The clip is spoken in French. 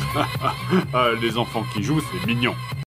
Euh, les enfants qui jouent, c'est mignon.